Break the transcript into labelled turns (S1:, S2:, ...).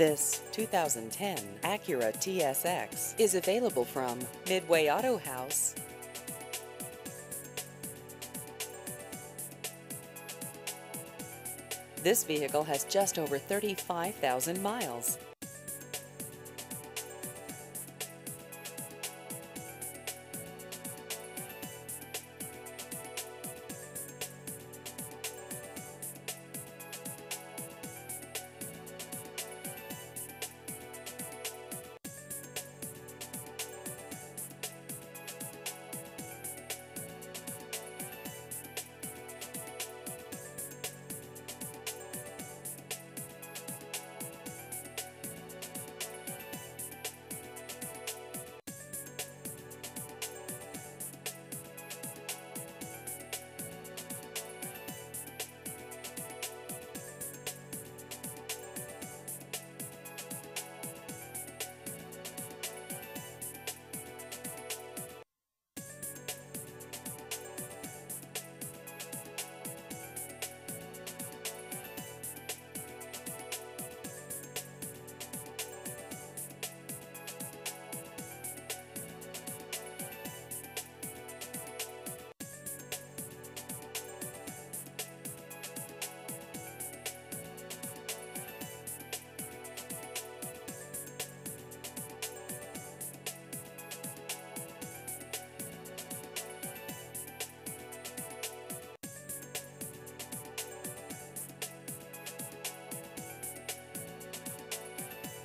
S1: This 2010 Acura TSX is available from Midway Autohaus. This vehicle has just over 35,000 miles.